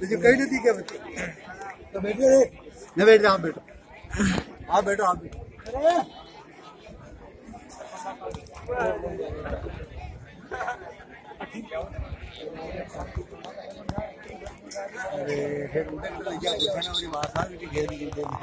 तुझे कहीं आप बैठो आप बैठो आप बैठो। फिर उधर तो ले ना।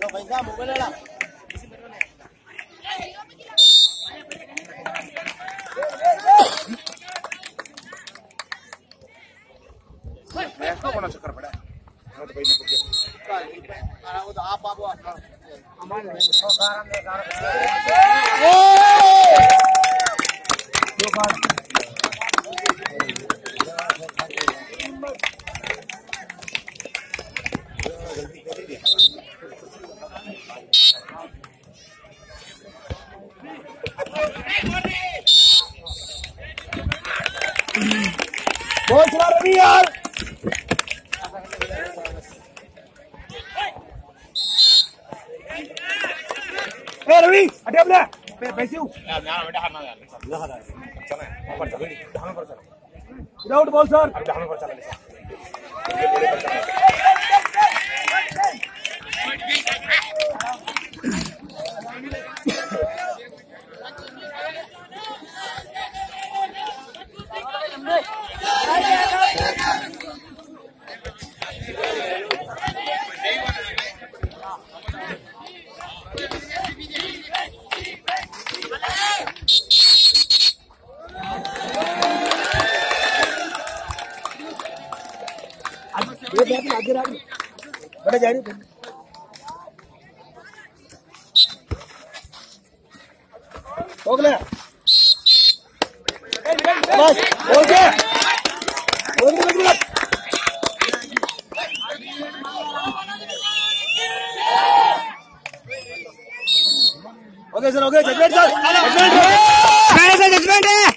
Lo pensamos, vuélala. ऊपर चल ढाल पर चल विदाउट बॉल सर बड़ा जा रही हो बस गया हो गया okay sir okay judgement sir. Judgement sir judgement है।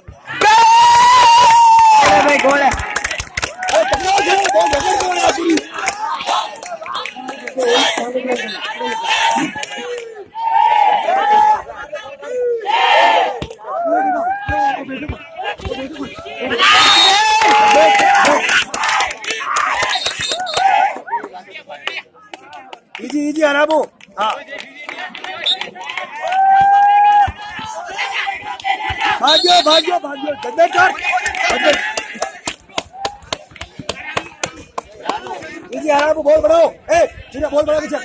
इजी इजी आरामो हाँ भाग्यो भाग्यो भाग्यो। जजमेंट इजी आरामो बॉल बढ़ाओ। ए बॉल बढ़ा पीछे।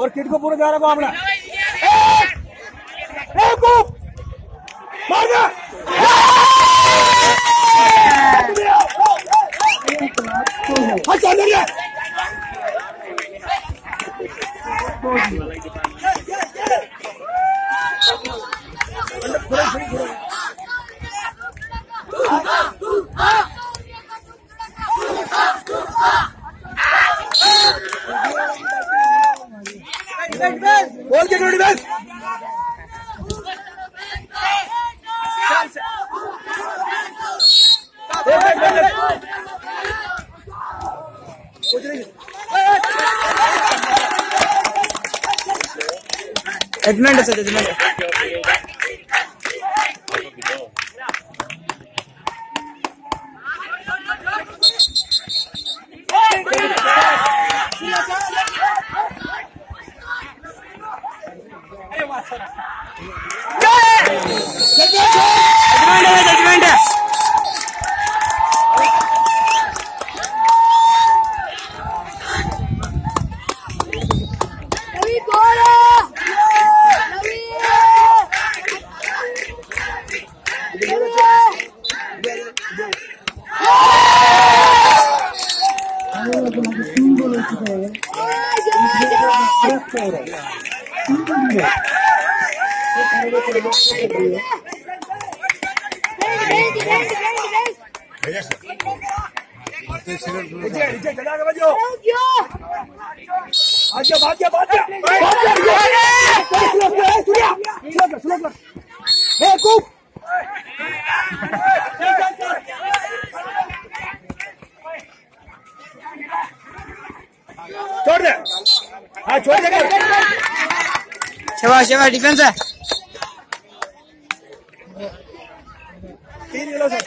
और किट को पूरा जा रहा को आपने ए को मार दे हाँ चल रही है बोल के जोड़ी बस जजमेंट है सर जजमेंट जजमेंट है जजमेंट है David, bola! छोड़ दे हाँ छोड़ दे शाबाश शाबाश डिफेंस है तीन किलो से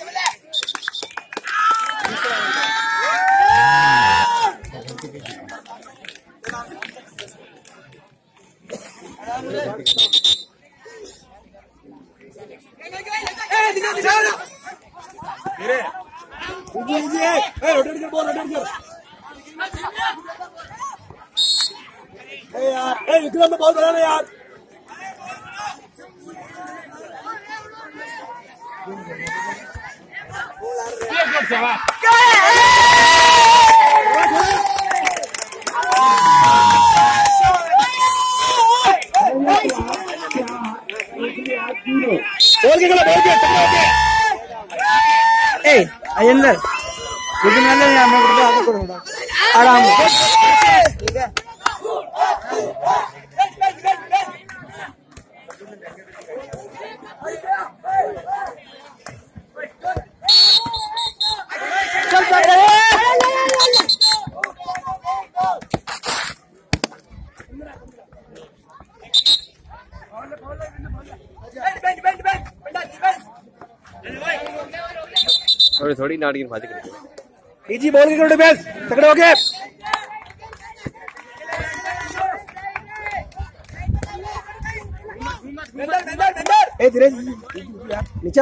धीरे इजी इजी है ए रोटेट कर बॉल रोटेट कर ए यार ए विक्रम में बॉल बनाना यार बॉल के गला बॉल के टकरा के ए अजेंद्र लेकिन मैंने यहाँ मैं करता आगे करो थोड़ा आराम से ठीक है चल चल थोड़ी थोड़ी नाड़ी की भाजी करेंगे इजी बॉल के डिफेंस तगड़े हो गए ए धीरे नीचे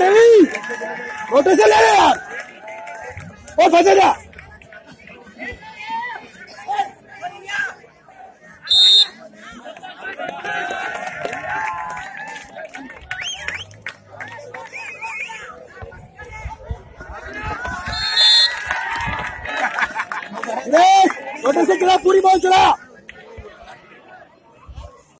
रवि मोटर से ले यार। और फंसे जा।